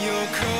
You're cold.